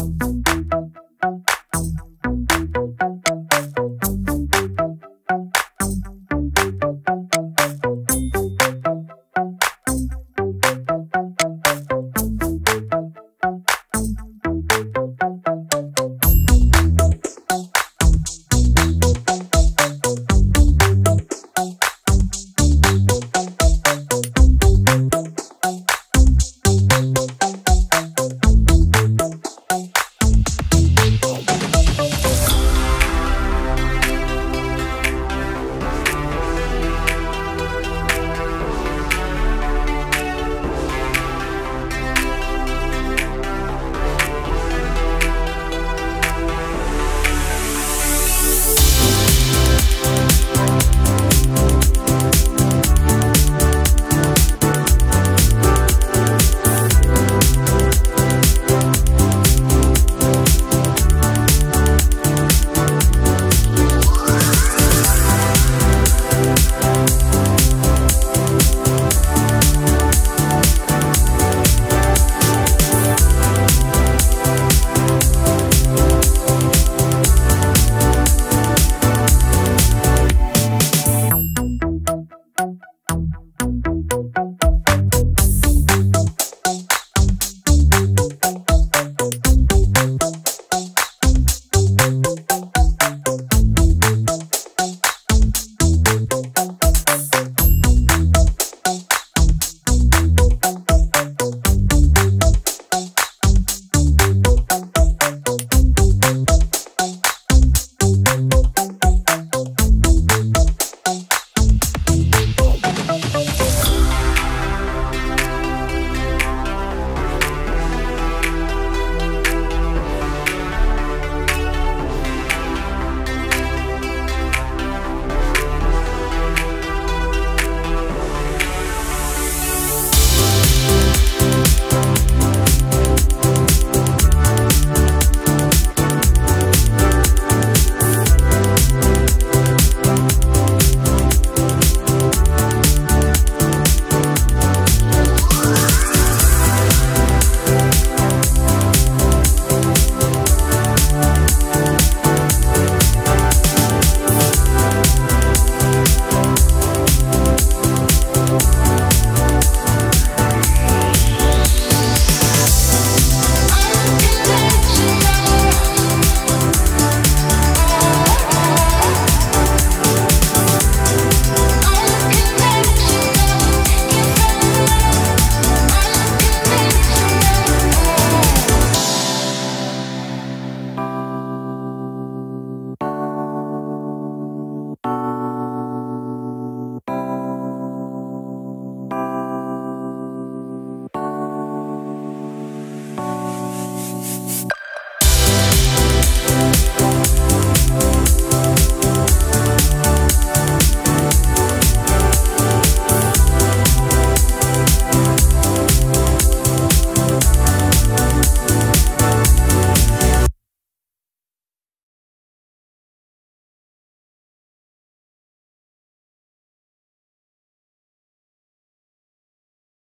うん。